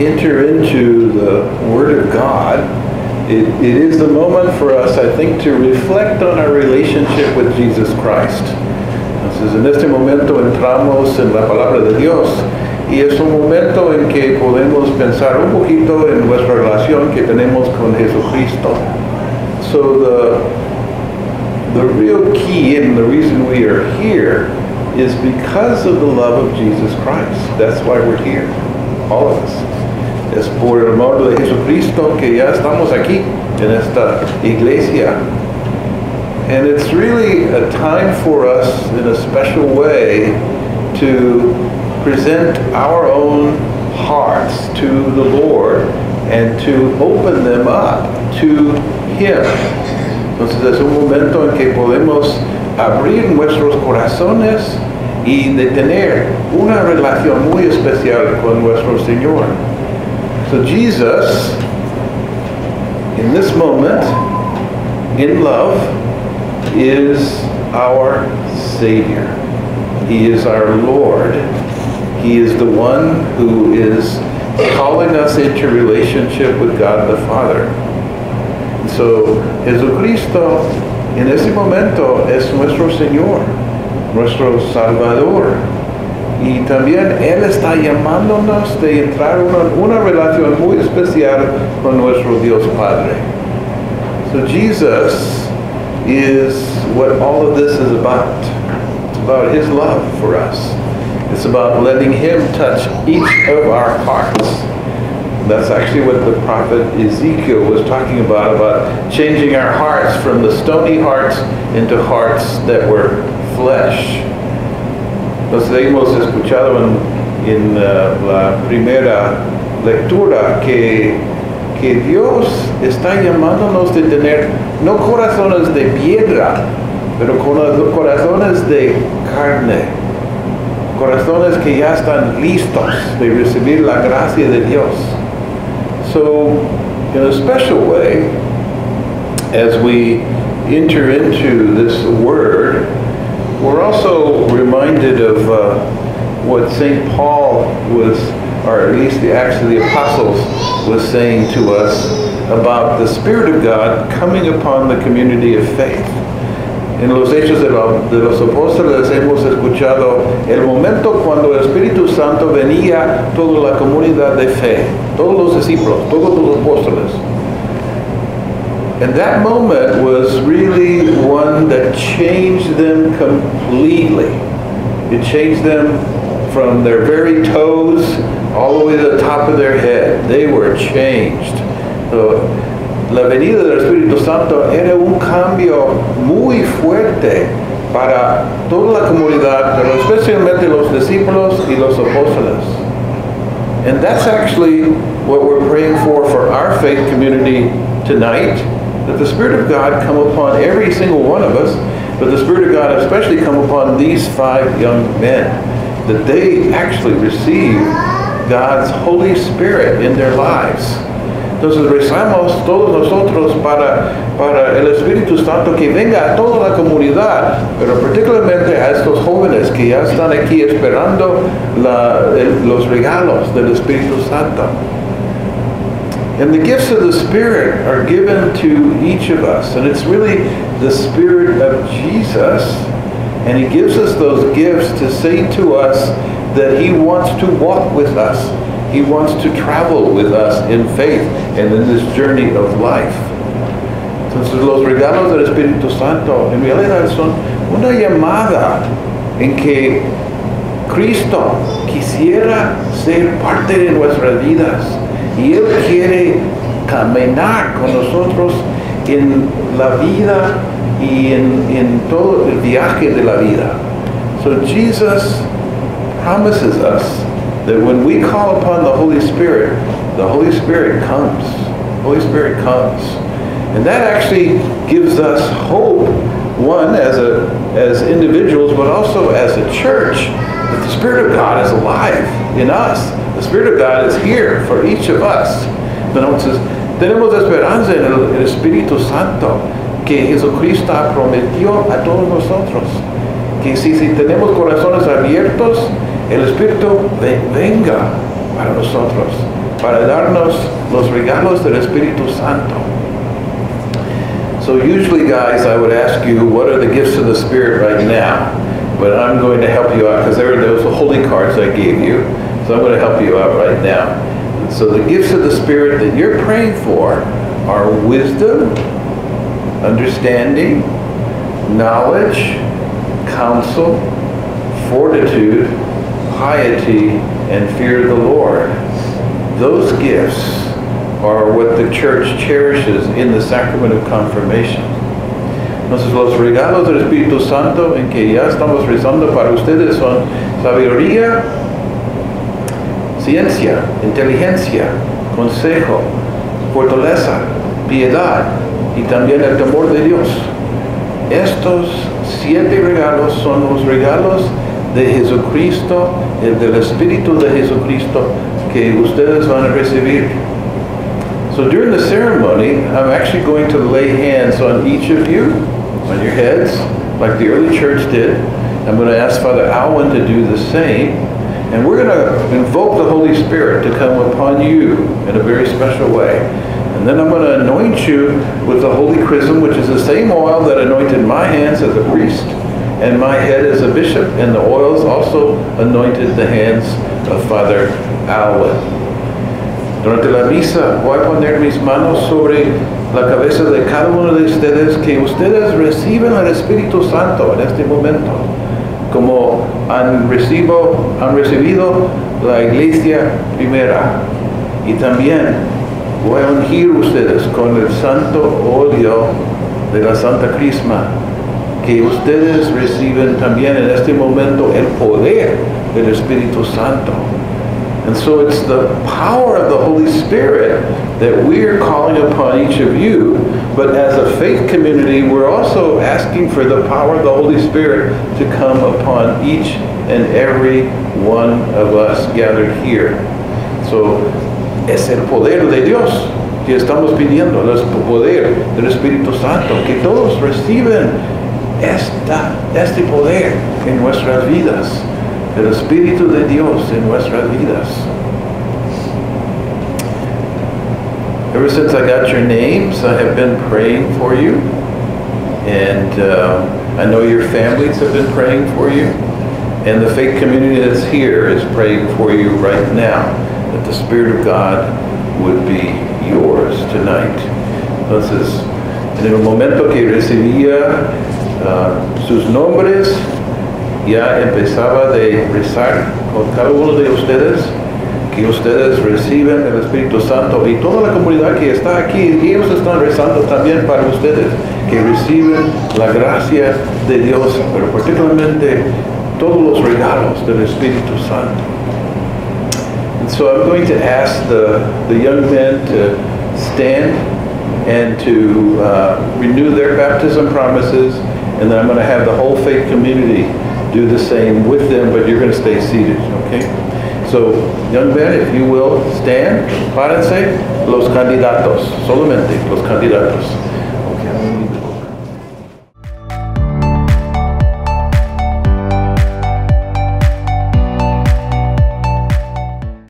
Enter into the Word of God, it, it is the moment for us, I think, to reflect on our relationship with Jesus Christ. Entonces, en este momento entramos en la palabra de Dios y es un momento en que podemos pensar un poquito en nuestra relación que tenemos con Jesucristo. So the, the real key and the reason we are here is because of the love of Jesus Christ. That's why we're here, all of us. Es por el amor de Jesucristo que ya estamos aquí en esta iglesia. And it's really a time for us in a special way to present our own hearts to the Lord and to open them up to Him. Entonces es un momento en que podemos abrir nuestros corazones y de tener una relación muy especial con nuestro Señor. So Jesus, in this moment, in love, is our Savior. He is our Lord. He is the one who is calling us into relationship with God the Father. So, Jesucristo en ese momento es nuestro Señor, nuestro Salvador. Y también Él está llamándonos de entrar en una, una relación muy especial con nuestro Dios Padre. So Jesus is what all of this is about. It's about His love for us. It's about letting Him touch each of our hearts. That's actually what the prophet Ezekiel was talking about, about changing our hearts from the stony hearts into hearts that were flesh. Entonces hemos escuchado en, en uh, la primera lectura que, que Dios está llamándonos de tener no corazones de piedra, pero corazones de carne. Corazones que ya están listos de recibir la gracia de Dios. So, in a special way, as we enter into this word, we're also reminded of uh, what St. Paul was, or at least the Acts of the Apostles, was saying to us about the Spirit of God coming upon the community of faith. En los Hechos de, de, los Apóstoles hemos escuchado el momento cuando el Espíritu Santo venía toda la comunidad de fe, todos los discípulos, todos los apóstoles. And that moment was really one that changed them completely. It changed them from their very toes all the way to the top of their head. They were changed. So, la venida del Espíritu Santo era un cambio muy fuerte para toda la comunidad, pero especialmente los discípulos y los apóstoles. And that's actually what we're praying for for our faith community tonight, that the Spirit of God come upon every single one of us, but the Spirit of God especially come upon these five young men, that they actually receive God's Holy Spirit in their lives. Entonces rezamos todos nosotros para, para el Espíritu Santo que venga a toda la comunidad, pero particularmente a estos jóvenes que ya están aquí esperando la, el, los regalos del Espíritu Santo. And the gifts of the Spirit are given to each of us, and it's really the Spirit of Jesus, and He gives us those gifts to say to us that He wants to walk with us. He wants to travel with us in faith and in this journey of life. Entonces los regalos del Espíritu Santo en realidad son una llamada en que Cristo quisiera ser parte de nuestras vidas y Él quiere caminar con nosotros en la vida y en, en todo el viaje de la vida. So Jesus promises us that when we call upon the Holy Spirit, the Holy Spirit comes. Holy Spirit comes. And that actually gives us hope, one, as, a, as individuals, but also as a church, that the Spirit of God is alive in us. The Spirit of God is here for each of us. Entonces, tenemos esperanza en el, el Espíritu Santo que Jesucristo prometió a todos nosotros. Que si, si tenemos corazones abiertos, el Espíritu venga para nosotros, para darnos los regalos del Espíritu Santo. So usually, guys, I would ask you, what are the gifts of the Spirit right now? But I'm going to help you out because there are those holy cards I gave you. So I'm going to help you out right now. So the gifts of the Spirit that you're praying for are wisdom, understanding, knowledge, counsel, fortitude, piety, and fear of the Lord. Those gifts are what the church cherishes in the sacrament of confirmation. Entonces los regalos del Espíritu Santo en que ya estamos rezando para ustedes son sabiduría, ciencia, inteligencia, consejo, fortaleza, piedad y también el temor de Dios. Estos siete regalos son los regalos de Jesucristo, el del Espíritu de Jesucristo que ustedes van a recibir. So during the ceremony, I'm actually going to lay hands on each of you, on your heads, like the early church did. I'm going to ask Father Alwyn to do the same. And we're going to invoke the Holy Spirit to come upon you in a very special way. And then I'm going to anoint you with the Holy Chrism, which is the same oil that anointed my hands as a priest and my head as a bishop. And the oils also anointed the hands of Father Alwyn. Durante la misa voy a poner mis manos sobre la cabeza de cada uno de ustedes, que ustedes reciben el Espíritu Santo en este momento, como han, han recibido la iglesia primera. Y también voy a ungir ustedes con el santo óleo de la Santa Crisma, que ustedes reciben también en este momento el poder del Espíritu Santo. And so it's the power of the Holy Spirit that we're calling upon each of you. But as a faith community, we're also asking for the power of the Holy Spirit to come upon each and every one of us gathered here. So es el poder de Dios que estamos pidiendo, el poder del Espíritu Santo, que todos reciben esta, este poder en nuestras vidas, el Espíritu de Dios en nuestras vidas. Ever since I got your names, I have been praying for you, and uh, I know your families have been praying for you, and the faith community that's here is praying for you right now, that the Spirit of God would be yours tonight. Entonces, en el momento que recibía uh, sus nombres, ya empezaba de rezar con cada uno de ustedes, que ustedes reciben el Espíritu Santo y toda la comunidad que está aquí, ellos están rezando también para ustedes, que reciben la gracia de Dios, pero particularmente todos los regalos del Espíritu Santo. And so I'm going to ask the, the young men to stand and to uh, renew their baptism promises, and then I'm going to have the whole faith community do the same with them, but you're going to stay seated, okay? So, young men, if you will, stand, párense, los candidatos, solamente los candidatos. Okay,